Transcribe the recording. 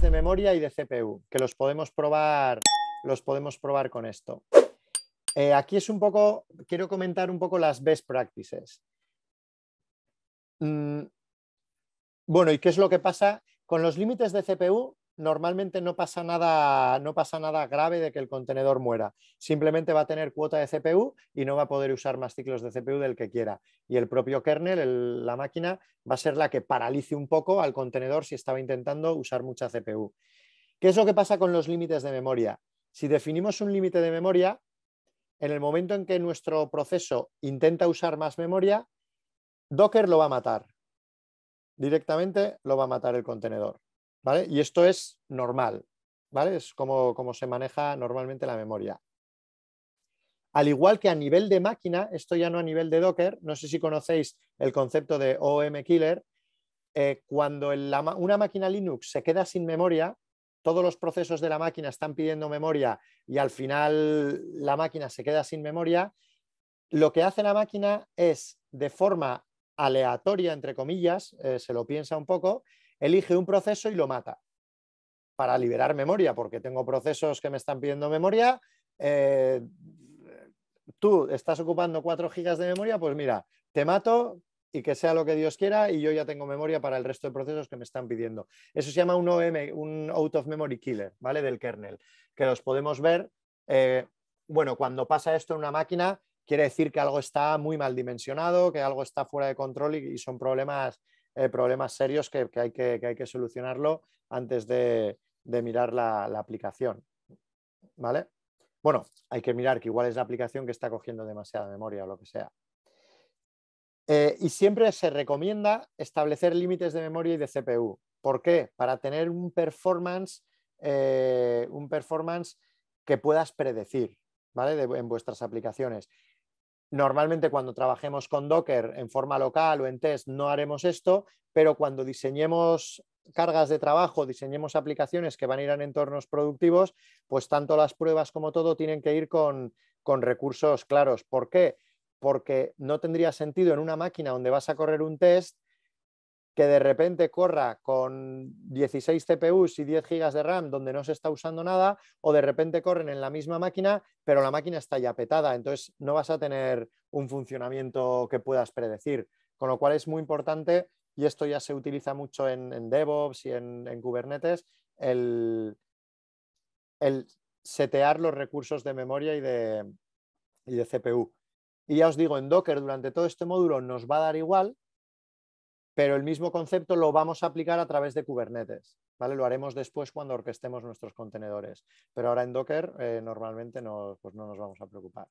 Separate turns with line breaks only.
de memoria y de CPU, que los podemos probar, los podemos probar con esto. Eh, aquí es un poco, quiero comentar un poco las best practices. Mm, bueno, ¿y qué es lo que pasa? Con los límites de CPU normalmente no pasa, nada, no pasa nada grave de que el contenedor muera. Simplemente va a tener cuota de CPU y no va a poder usar más ciclos de CPU del que quiera. Y el propio kernel, la máquina, va a ser la que paralice un poco al contenedor si estaba intentando usar mucha CPU. ¿Qué es lo que pasa con los límites de memoria? Si definimos un límite de memoria, en el momento en que nuestro proceso intenta usar más memoria, Docker lo va a matar. Directamente lo va a matar el contenedor. Y esto es normal, ¿vale? Es como, como se maneja normalmente la memoria. Al igual que a nivel de máquina, esto ya no a nivel de Docker, no sé si conocéis el concepto de OM Killer, eh, cuando una máquina Linux se queda sin memoria, todos los procesos de la máquina están pidiendo memoria y al final la máquina se queda sin memoria, lo que hace la máquina es de forma aleatoria, entre comillas, eh, se lo piensa un poco, elige un proceso y lo mata para liberar memoria, porque tengo procesos que me están pidiendo memoria. Eh, tú estás ocupando 4 gigas de memoria, pues mira, te mato y que sea lo que Dios quiera y yo ya tengo memoria para el resto de procesos que me están pidiendo. Eso se llama un OM, un Out of Memory Killer, ¿vale? Del kernel, que los podemos ver. Eh, bueno, cuando pasa esto en una máquina, quiere decir que algo está muy mal dimensionado, que algo está fuera de control y son problemas eh, problemas serios que, hay que, hay que, solucionarlo antes de, mirar la, aplicación. ¿Vale? Bueno, hay que mirar que igual es la aplicación que está cogiendo demasiada memoria o lo que sea. Eh, y siempre se recomienda establecer límites de memoria y de CPU. ¿Por qué? Para tener un performance, eh, un performance que puedas predecir ¿vale? en vuestras aplicaciones. Normalmente cuando trabajemos con Docker en forma local o en test no haremos esto, pero cuando diseñemos cargas de trabajo, diseñemos aplicaciones que van a ir en entornos productivos, pues tanto las pruebas como todo tienen que ir con, con recursos claros. ¿Por qué? Porque no tendría sentido en una máquina donde vas a correr un test que de repente corra con 16 CPUs y 10 GB de RAM donde no se está usando nada, o de repente corren en la misma máquina, pero la máquina está ya petada, entonces no vas a tener un funcionamiento que puedas predecir. Con lo cual es muy importante, y esto ya se utiliza mucho en, DevOps y en, Kubernetes, el, setear los recursos de memoria y de, y de CPU. Y ya os digo, en Docker durante todo este módulo nos va a dar igual, pero el mismo concepto lo vamos a aplicar a través de Kubernetes. ¿vale? Lo haremos después cuando orquestemos nuestros contenedores. Pero ahora en Docker eh, normalmente pues no nos vamos a preocupar.